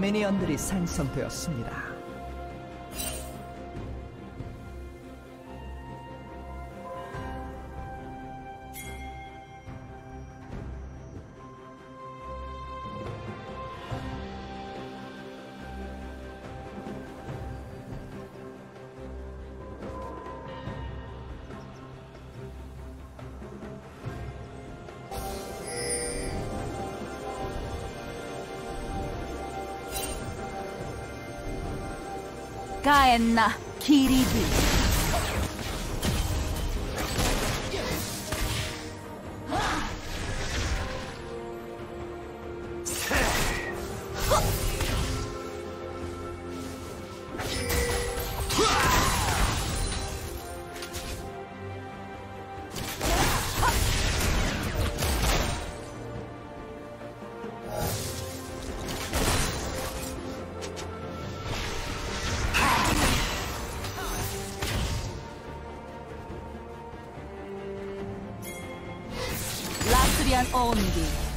미니언들이 생성되었습니다. 가엔나 기리디 라 스리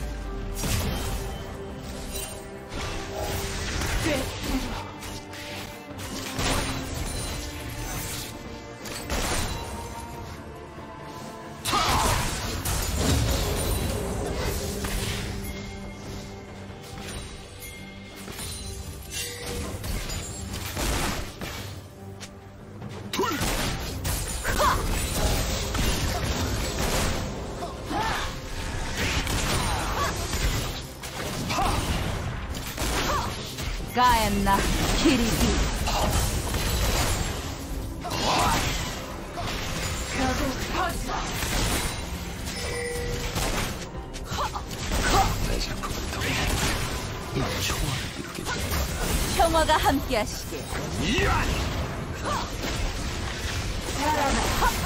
평화가 함께하시길. 사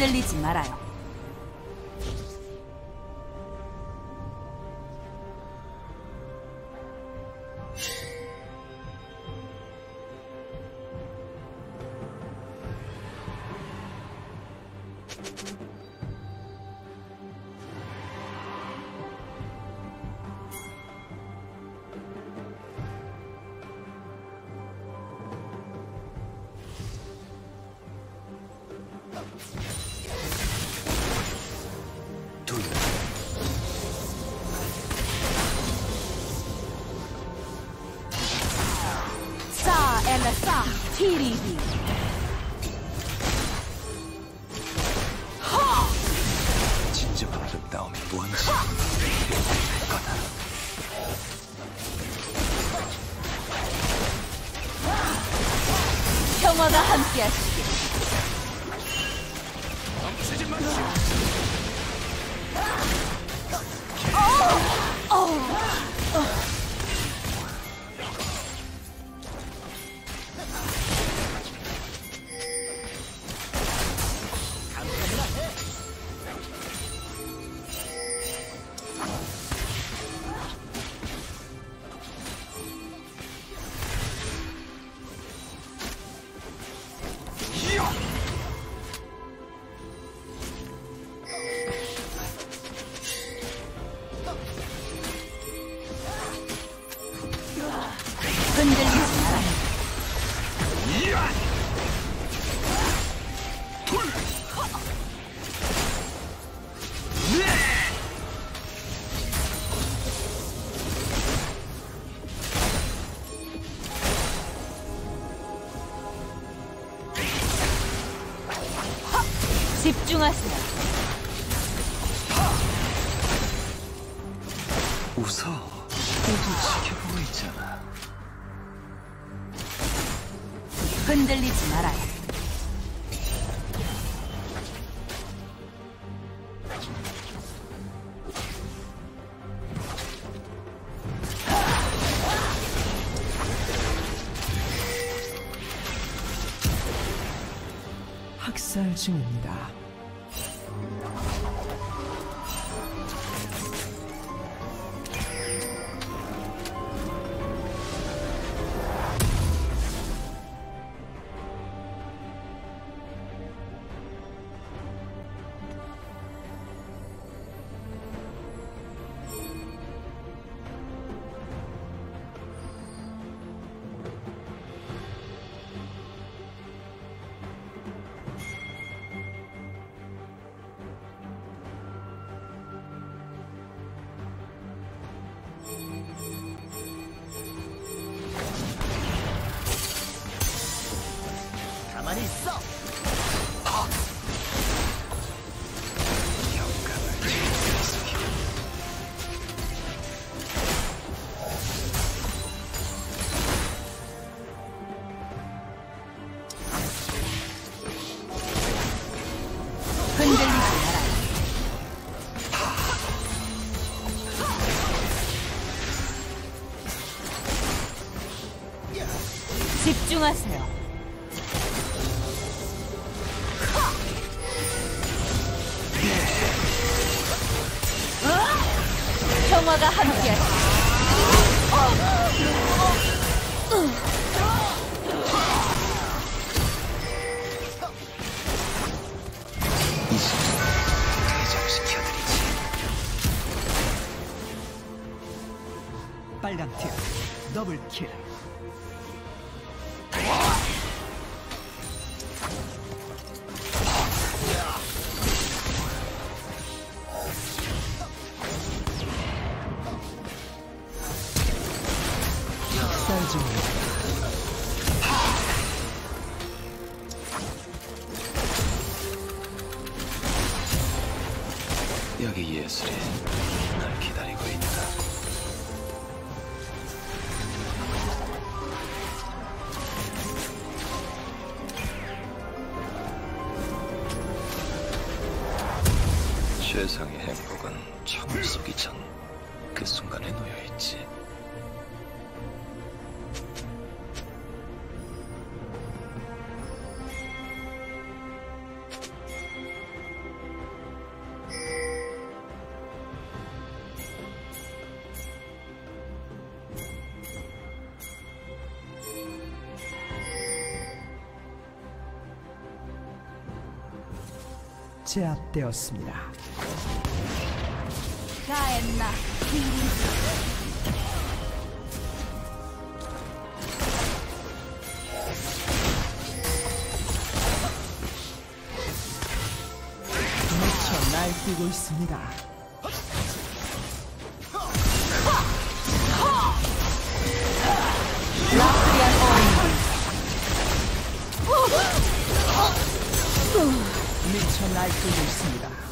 흔들리지 말아요. 사 집중하세요. 웃어. 모두 지켜보고 있잖아. 흔들리지 말아요. 학살 중입니다. 흔들리지 말아요. 집중하세요. 제압되었습니다. 가엔나 미쳐 날뛰고 있습니다. 날뛰고 있습니다.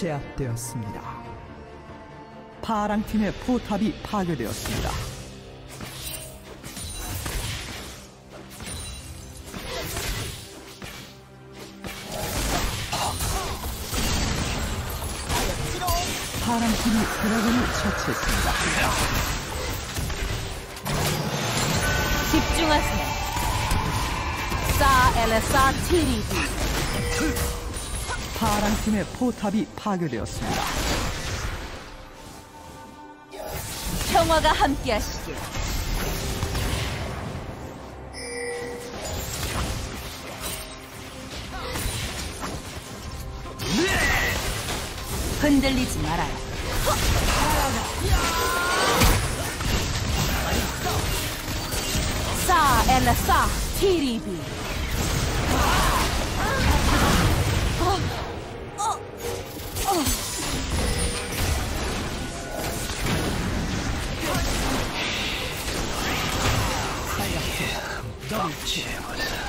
제압되었습니다. 파랑 팀의 포탑이 파괴되었습니다. 파랑 팀이 드래곤을 처치했습니다. 집중하세요. 사 엘레사 티리디. 파랑 팀의 포탑이 파괴되었습니다. 평화가 함께하시길. 흔들리지 말아요. 사 엘레사 티리비. 이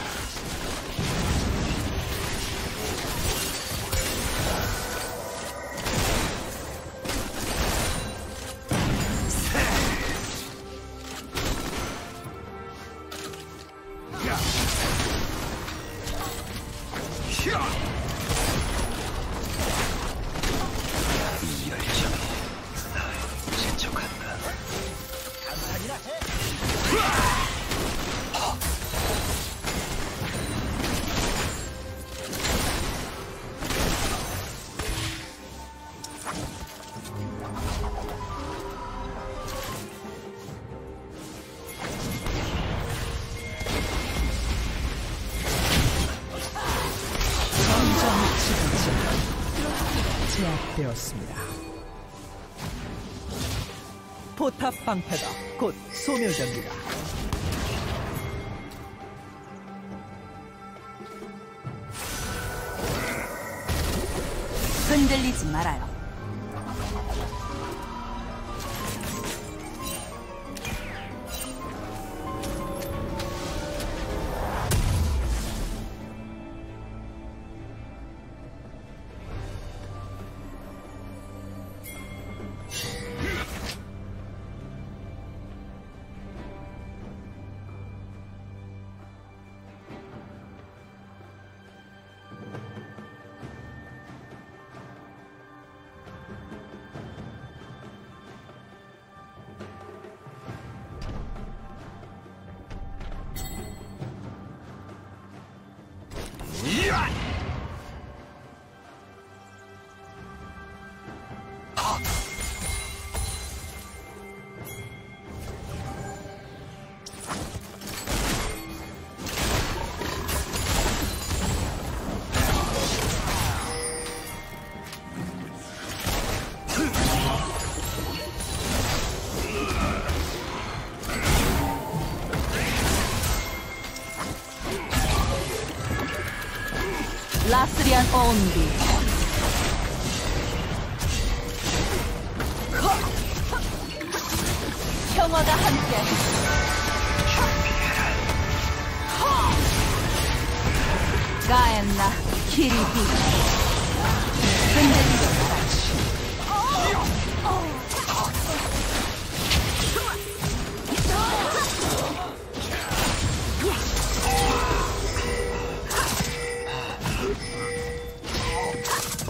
제압되었습니다. 포탑 방패가 곧 소멸됩니다. 흔들리지 말아요. 라스리안 온비. 평화가 함께하시길. 가엔나 키리비. 흔들리지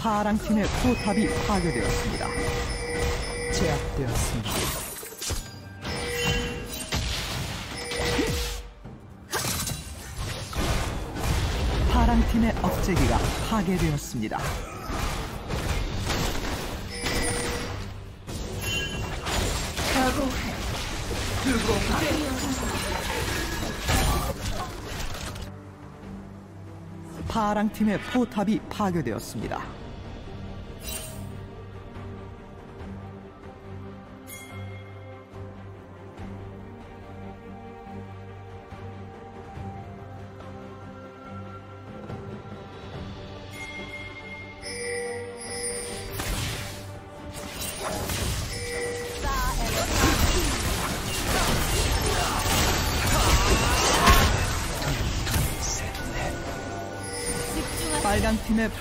파랑 팀의 포탑이 파괴되었습니다. 제압되었습니다. 파랑 팀의 억제기가 파괴되었습니다. 파랑 팀의 포탑이 파괴되었습니다.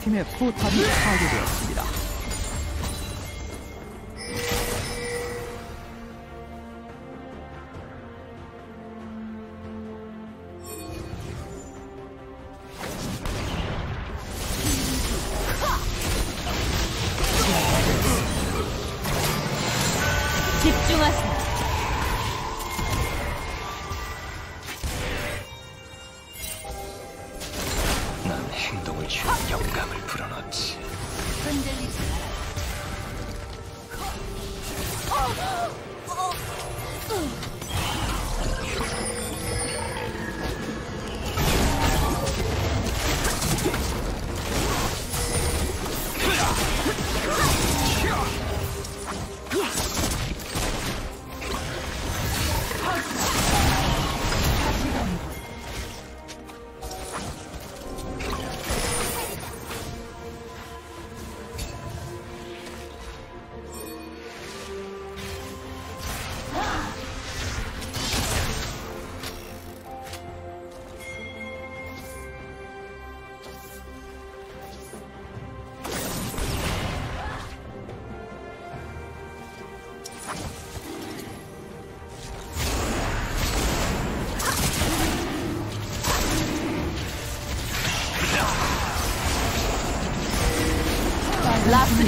팀의 포탑이 파괴되었습니다.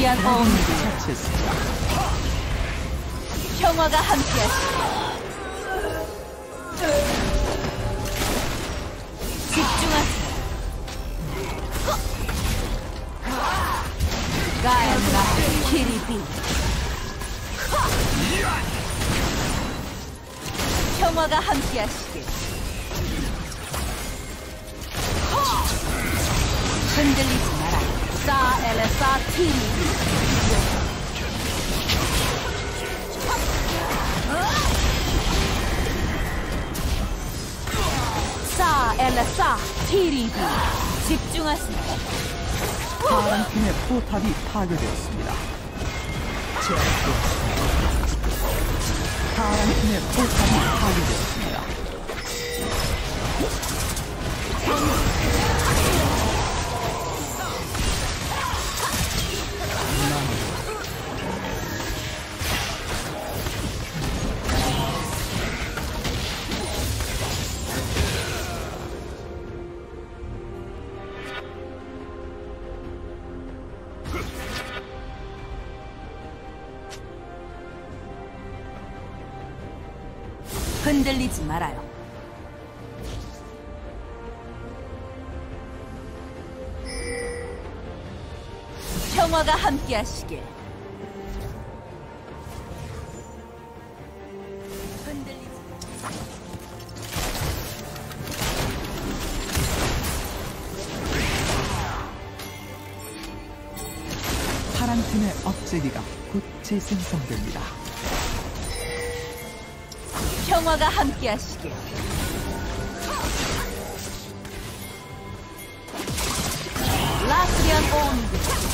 라스리안 어음이 처치했습니다. 평화가 함께하시. 집중하세요. 가엔나 키리비. 평화가 함께하시길. 집중하세요. 파랑 팀의 포탑이 파괴되었습니다. 파랑 팀의 포탑이 파괴되었습니다. 평화가 함께하시길. 파랑 팀의 억제기가 곧 재생성됩니다. 평화가 함께하시길. 라스리안 온드.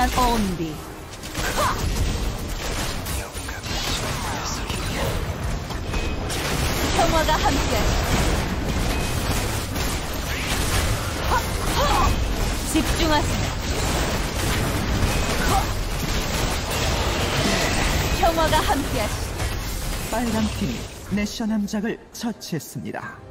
라스리안 온디. 평화가 함께. 집중하세요. 평화가 함께하시. 빨간 팀이 내셔 남작을 처치했습니다.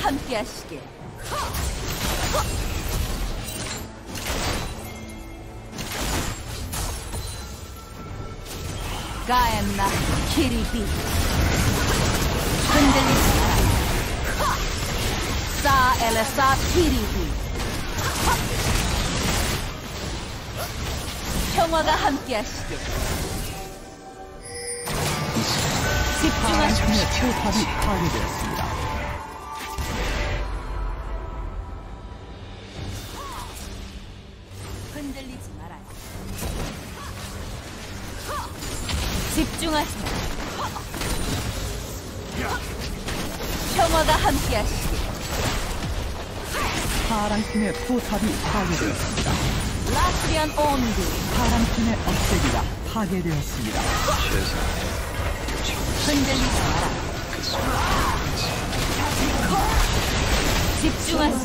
함께 하시길. 가엔나 키리비 흔들리지 마라. 사 엘레사 키리비 평화가 함께하시길. 집중하십시오. 포탑이 파괴되었습니다. 파란 팀의 포탑이 파괴되었습니다. 라스리안 온디 파란 팀의 억제기가 파괴되었습니다. 흔들리지 마라.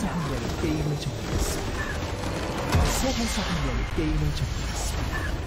한명이 게임을 종료했습니다. 새 해석 한명이 게임을 종료했습니다.